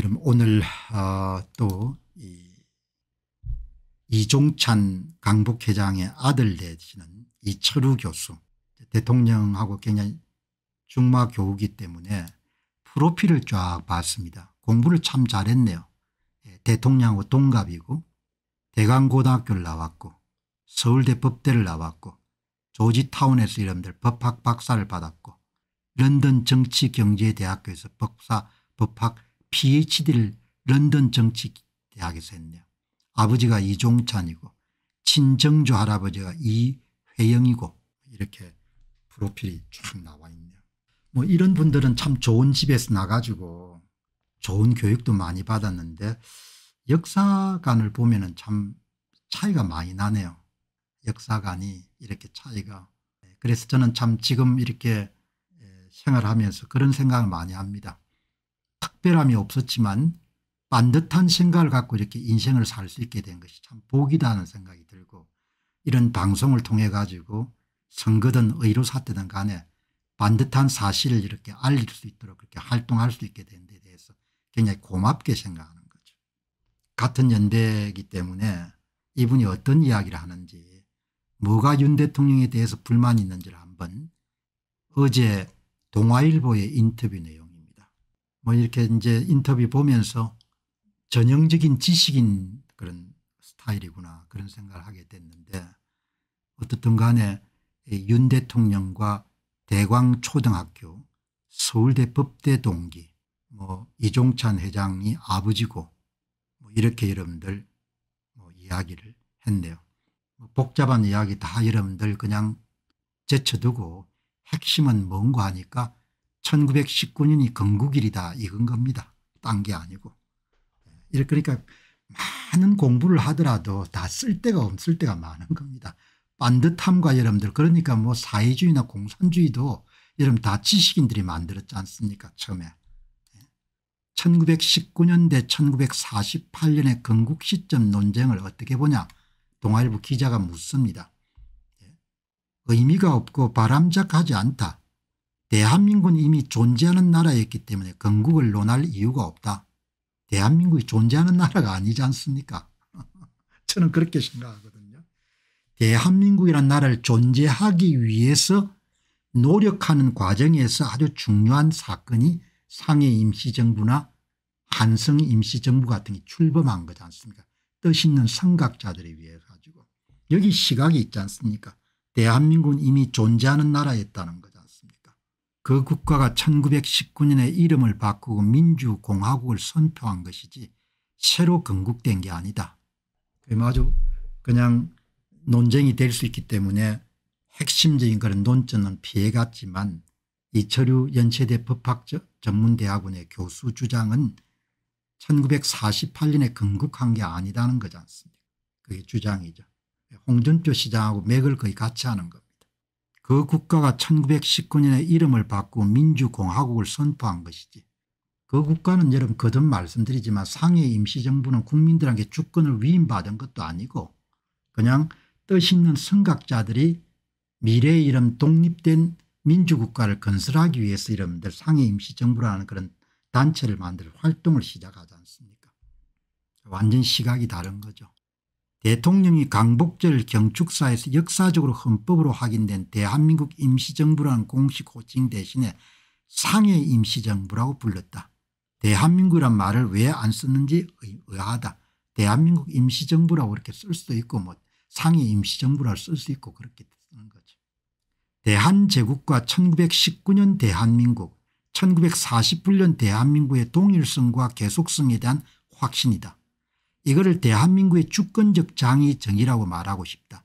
여러분 오늘 어, 또 이, 이종찬 강북회장의 아들 되시는 이철우 교수 대통령하고 굉장히 중마 교우기 때문에 프로필을 쫙 봤습니다. 공부를 참 잘했네요. 예, 대통령하고 동갑이고 대강고등학교를 나왔고 서울대 법대를 나왔고 조지타운에서 여러분들 법학 박사를 받았고 런던 정치경제대학교에서 법사 법학 phd를 런던 정치대학에서 했네요. 아버지가 이종찬이고 친정조 할아버지가 이회영이고 이렇게 프로필이 쫙 나와 있네요. 뭐 이런 분들은 참 좋은 집에서 나가지고 좋은 교육도 많이 받았는데 역사관을 보면 참 차이가 많이 나네요. 역사관이 이렇게 차이가 그래서 저는 참 지금 이렇게 생활하면서 그런 생각을 많이 합니다. 특별함이 없었지만 반듯한 생각을 갖고 이렇게 인생을 살 수 있게 된 것이 참 복이다 하는 생각이 들고 이런 방송을 통해 가지고 선거든 의료 사태든 간에 반듯한 사실을 이렇게 알릴 수 있도록 그렇게 활동할 수 있게 된 데 대해서 굉장히 고맙게 생각하는 거죠. 같은 연대이기 때문에 이분이 어떤 이야기를 하는지 뭐가 윤 대통령에 대해서 불만이 있는지를 한번 어제 동아일보의 인터뷰 내용입니다. 뭐 이렇게 이제 인터뷰 보면서 전형적인 지식인 그런 스타일이구나 그런 생각을 하게 됐는데 어떻든 간에 윤 대통령과 대광초등학교 서울대 법대 동기 뭐 이종찬 회장이 아버지고 뭐 이렇게 여러분들 뭐 이야기를 했네요. 뭐 복잡한 이야기 다 여러분들 그냥 제쳐두고 핵심은 뭔가 하니까 1919년이 건국일이다 이건 겁니다. 딴 게 아니고. 그러니까 많은 공부를 하더라도 다 쓸데가 없을 때가 많은 겁니다. 반듯함과 여러분들 그러니까 뭐 사회주의나 공산주의도 여러분 다 지식인들이 만들었지 않습니까 처음에. 1919년대 1948년의 건국 시점 논쟁을 어떻게 보냐 동아일보 기자가 묻습니다. 의미가 없고 바람직하지 않다. 대한민국은 이미 존재하는 나라였기 때문에 건국을 논할 이유가 없다. 대한민국이 존재하는 나라가 아니지 않습니까? 저는 그렇게 생각하거든요. 대한민국이라는 나라를 존재하기 위해서 노력하는 과정에서 아주 중요한 사건이 상해 임시정부나 한성 임시정부 같은 게 출범한 거지 않습니까? 뜻 있는 선각자들에 의해 가지고. 여기 시각이 있지 않습니까? 대한민국은 이미 존재하는 나라였다는 않습니까 그 국가가 1919년에 이름을 바꾸고 민주공화국을 선포한 것이지 새로 건국된 게 아니다. 아주 그냥 논쟁이 될 수 있기 때문에 핵심적인 그런 논점은 피해갔지만 이철유 연세대 법학 전문대학원의 교수 주장은 1948년에 건국한 게 아니다는 거지 않습니까 그게 주장이죠. 홍준표 시장하고 맥을 거의 같이 하는 겁니다. 그 국가가 1919년에 이름을 바꾸고 민주공화국을 선포한 것이지 그 국가는 여러분 거듭 말씀드리지만 상해 임시정부는 국민들에게 주권을 위임받은 것도 아니고 그냥 뜻 있는 선각자들이 미래의 이름 독립된 민주국가를 건설하기 위해서 이름들 상해 임시정부라는 그런 단체를 만들 활동을 시작하지 않습니까 완전 시각이 다른 거죠. 대통령이 강복절 경축사에서 역사적으로 헌법으로 확인된 대한민국 임시정부라는 공식 호칭 대신에 상해 임시정부라고 불렀다. 대한민국이란 말을 왜 안 썼는지 의아하다. 대한민국 임시정부라고 이렇게 쓸 수도 있고 뭐 상해 임시정부라고 쓸 수 있고 그렇게 쓰는 거죠. 대한제국과 1919년 대한민국 1948년 대한민국의 동일성과 계속성에 대한 확신이다. 이거를 대한민국의 주권적 장이 정의라고 말하고 싶다.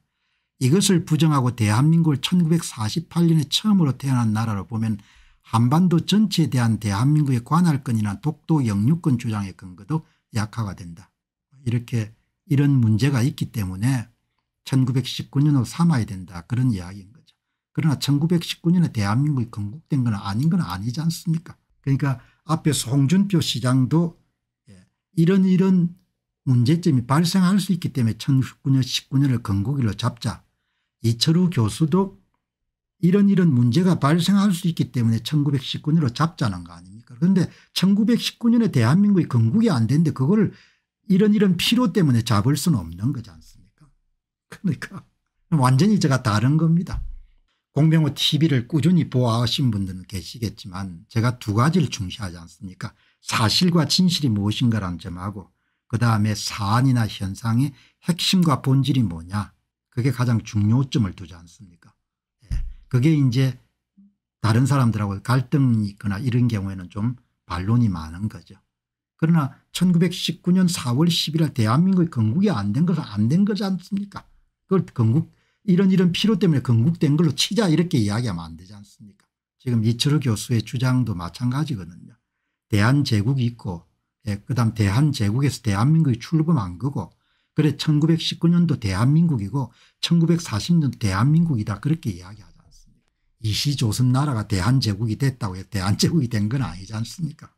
이것을 부정하고 대한민국을 1948년에 처음으로 태어난 나라로 보면 한반도 전체에 대한 대한민국의 관할권이나 독도 영유권 주장의 근거도 약화가 된다. 이렇게 이런 문제가 있기 때문에 1919년으로 삼아야 된다 그런 이야기인 거죠. 그러나 1919년에 대한민국이 건국된 건 아닌 건 아니지 않습니까 그러니까 앞에서 홍준표 시장도 예, 이런 이런 문제점이 발생할 수 있기 때문에 1919년 19년을 건국일로 잡자. 이철우 교수도 이런 이런 문제가 발생할 수 있기 때문에 1919년으로 잡자는 거 아닙니까 그런데 1919년에 대한민국이 건국이 안 됐는데 그거를 이런 이런 필요 때문에 잡을 수는 없는 거지 않습니까 그러니까 완전히 제가 다른 겁니다. 공병호 tv를 꾸준히 보아하신 분들은 계시겠지만 제가 두 가지를 중시하지 않습니까 사실과 진실이 무엇인가라는 점하고 그 다음에 사안이나 현상의 핵심과 본질이 뭐냐 그게 가장 중요점을 두지 않습니까 예. 그게 이제 다른 사람들하고 갈등이 있거나 이런 경우에는 좀 반론이 많은 거죠. 그러나 1919년 4월 11일 대한민국이 건국이 안 된 것은 안 된 거지 않습니까 그걸 건국 이런 이런 필요 때문에 건국된 걸로 치자 이렇게 이야기하면 안 되지 않습니까 지금 이철우 교수의 주장도 마찬가지거든요. 대한제국이 있고 예, 그 다음 대한제국에서 대한민국이 출범한 거고 그래 1919년도 대한민국이고 1940년도 대한민국이다 그렇게 이야기하지 않습니까 이시조선 나라가 대한제국이 됐다고 해서 대한제국이 된 건 아니지 않습니까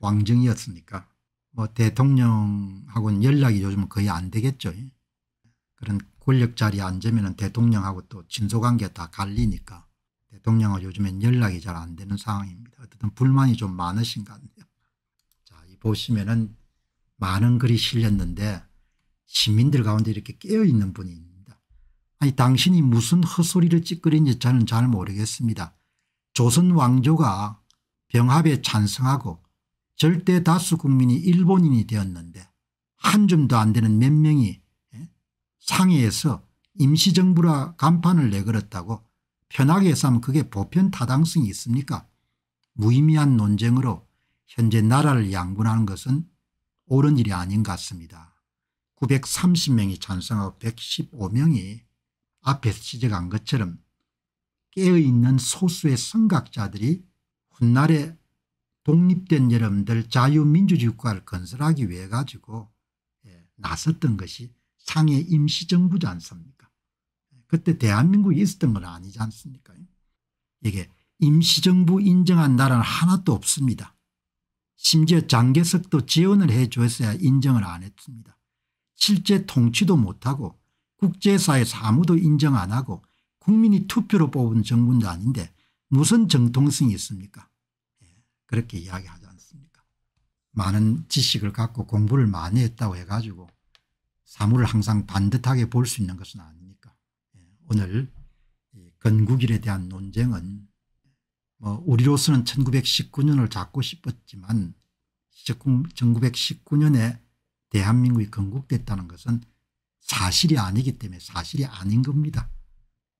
왕정이었으니까 뭐 대통령하고는 연락이 요즘은 거의 안 되겠죠. 그런 권력 자리에 앉으면 대통령하고 또 친소관계 다 갈리니까 대통령하고 요즘엔 연락이 잘 안 되는 상황입니다. 어쨌든 불만이 좀 많으신 것 같네요. 보시면은 많은 글이 실렸는데 시민들 가운데 이렇게 깨어있는 분이 있습니다. 아니 당신이 무슨 헛소리를 찌끄린지 저는 잘 모르겠습니다. 조선 왕조가 병합에 찬성하고 절대 다수 국민이 일본인이 되었는데 한 줌도 안 되는 몇 명이 예? 상해에서 임시정부라 간판을 내걸었다고 편하게 해서 하면 그게 보편 타당성이 있습니까 무의미한 논쟁으로 현재 나라를 양분하는 것은 옳은 일이 아닌 것 같습니다. 930명이 찬성하고 115명이 앞에서 지적한 것처럼 깨어있는 소수의 선각자들이 훗날에 독립된 여러분들 자유민주주의 국가를 건설하기 위해 가지고 예, 나섰던 것이 상해 임시정부지 않습니까 그때 대한민국이 있었던 건 아니지 않습니까 이게 임시정부 인정한 나라는 하나도 없습니다. 심지어 장개석도 지원을 해 줬어야 인정을 안 했습니다. 실제 통치도 못하고 국제사회에서 아무도 인정 안 하고 국민이 투표로 뽑은 정부는 아닌데 무슨 정통성이 있습니까? 예, 그렇게 이야기하지 않습니까? 많은 지식을 갖고 공부를 많이 했다고 해가지고 사물을 항상 반듯하게 볼 수 있는 것은 아니니까? 예, 오늘 건국일에 대한 논쟁은 뭐 우리로서는 1919년을 잡고 싶었지만 1919년에 대한민국이 건국됐다는 것은 사실이 아니기 때문에 사실이 아닌 겁니다.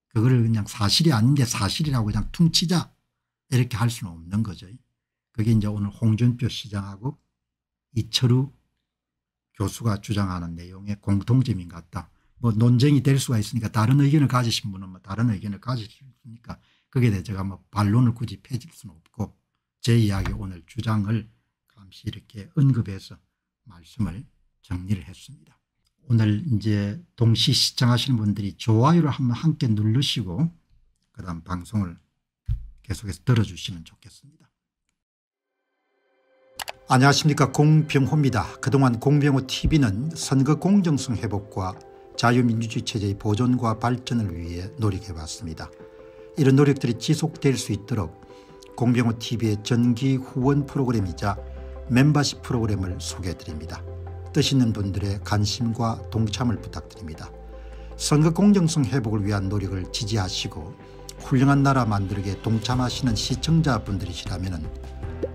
그거를 그냥 사실이 아닌데 사실이라고 그냥 퉁치자 이렇게 할 수는 없는 거죠. 그게 이제 오늘 홍준표 시장하고 이철우 교수가 주장하는 내용의 공통점인 것 같다. 뭐 논쟁이 될 수가 있으니까 다른 의견을 가지신 분은 뭐 다른 의견을 가지시니까 거기에 대해 제가 뭐 반론을 굳이 펴질 수는 없고 제 이야기 오늘 주장을 감시 이렇게 언급해서 말씀을 정리를 했습니다. 오늘 이제 동시 시청하시는 분들이 좋아요를 한번 함께 누르시고 그 다음 방송을 계속해서 들어주시면 좋겠습니다. 안녕하십니까 공병호입니다. 그동안 공병호 tv는 선거 공정성 회복과 자유민주주의 체제의 보존과 발전을 위해 노력해왔습니다. 이런 노력들이 지속될 수 있도록 공병호 tv의 전기 후원 프로그램이자 멤버십 프로그램을 소개해 드립니다. 뜻 있는 분들의 관심과 동참을 부탁드립니다. 선거 공정성 회복을 위한 노력을 지지하시고 훌륭한 나라 만들기에 동참하시는 시청자분들이시라면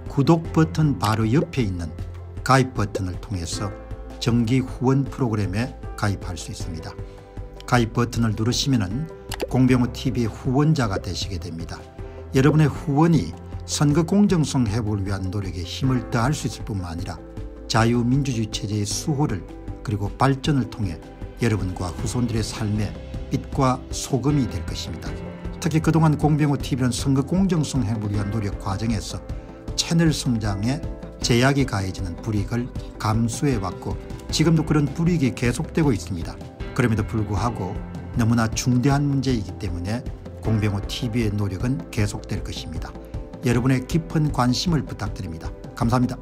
구독 버튼 바로 옆에 있는 가입 버튼을 통해서 정기 후원 프로그램에 가입할 수 있습니다. 가입 버튼을 누르시면 공병호TV의 후원자가 되시게 됩니다. 여러분의 후원이 선거 공정성 회복을 위한 노력에 힘을 더할 수 있을 뿐만 아니라 자유민주주의 체제의 수호를 그리고 발전을 통해 여러분과 후손들의 삶에 빛과 소금이 될 것입니다. 특히 그동안 공병호TV는 선거 공정성 회복을 위한 노력 과정에서 채널 성장에 제약이 가해지는 불이익을 감수해왔고 지금도 그런 불이익이 계속되고 있습니다. 그럼에도 불구하고 너무나 중대한 문제이기 때문에 공병호TV의 노력은 계속될 것입니다. 여러분의 깊은 관심을 부탁드립니다. 감사합니다.